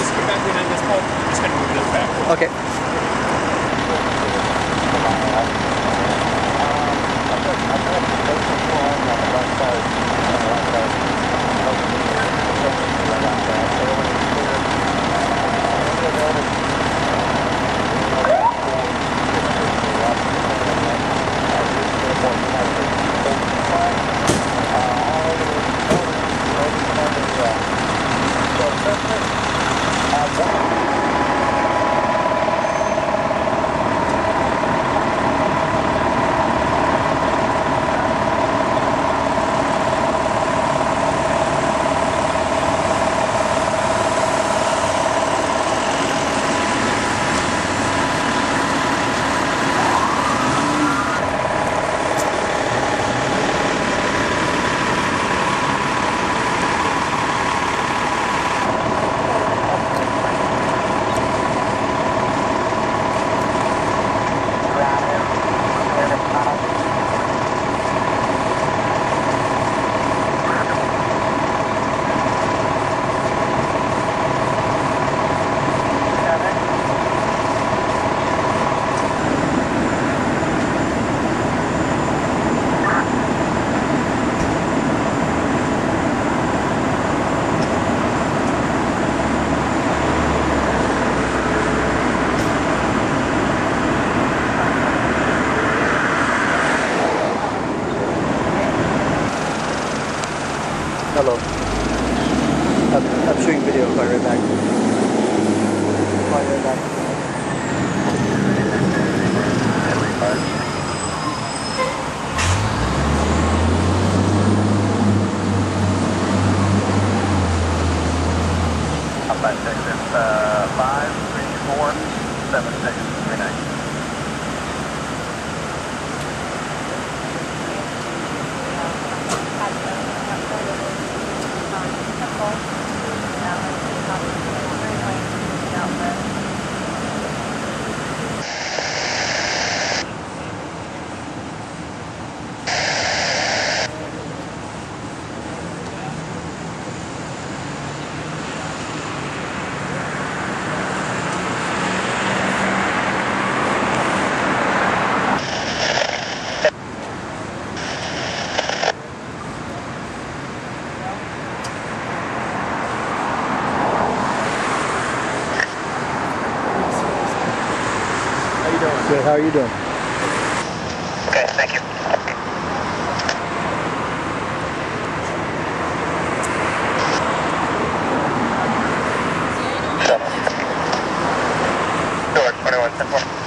just back behind this pole. Just move back. Okay. Hello. I'm, I'm shooting video. You right back. Call right back. Five six, uh, five three four seven six three nine. Good. How are you doing? Okay, thank you. Shuttle. Door 21, 10 4.